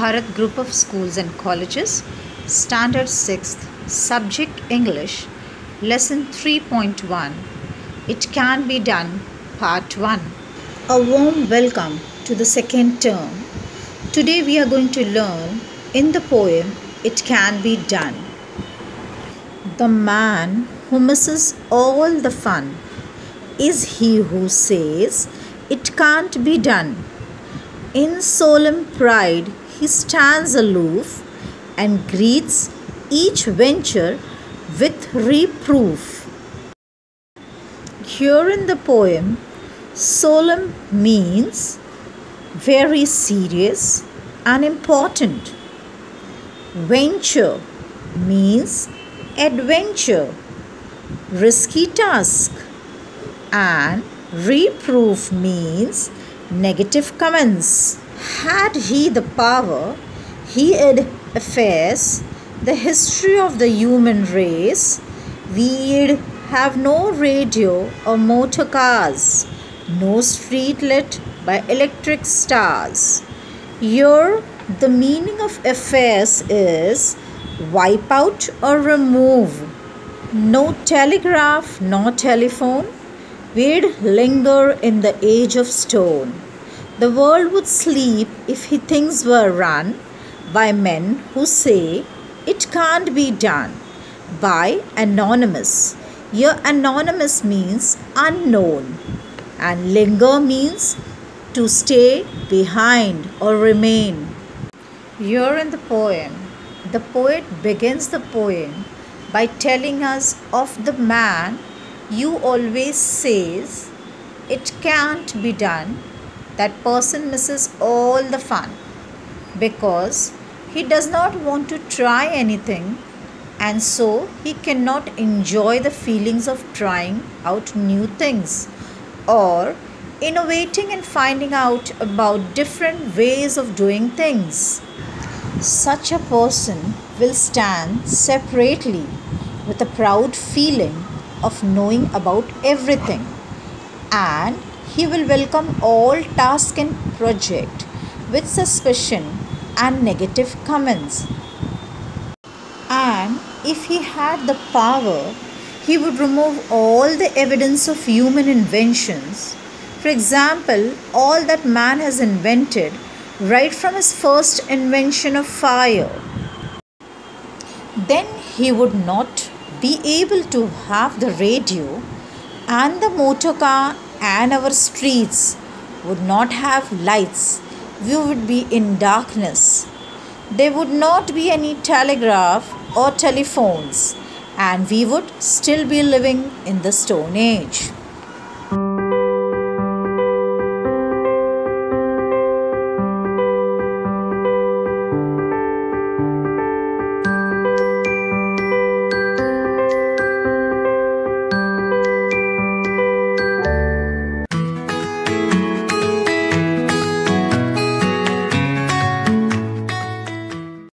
Bharat Group of Schools and Colleges, Standard 6th, Subject English, Lesson 3.1 It Can Be Done, Part 1. A warm welcome to the second term. Today we are going to learn in the poem It Can Be Done. The man who misses all the fun is he who says it can't be done. In solemn pride, he stands aloof and greets each venture with reproof. Here in the poem, solemn means very serious and important. Venture means adventure, risky task, and reproof means negative comments. Had he the power, he'd efface the history of the human race. We'd have no radio or motor cars, no street lit by electric stars. Here, the meaning of efface is wipe out or remove. No telegraph, no telephone. We'd linger in the age of stone. The world would sleep if things were run by men who say it can't be done by anonymous. Here, anonymous means unknown, and linger means to stay behind or remain. Here in the poem, the poet begins the poem by telling us of the man you always says it can't be done that person misses all the fun because he does not want to try anything and so he cannot enjoy the feelings of trying out new things or innovating and finding out about different ways of doing things. Such a person will stand separately with a proud feeling of knowing about everything and he will welcome all task and project with suspicion and negative comments. And if he had the power, he would remove all the evidence of human inventions. For example, all that man has invented right from his first invention of fire. Then he would not be able to have the radio and the motor car and our streets would not have lights, we would be in darkness. There would not be any telegraph or telephones, and we would still be living in the Stone Age.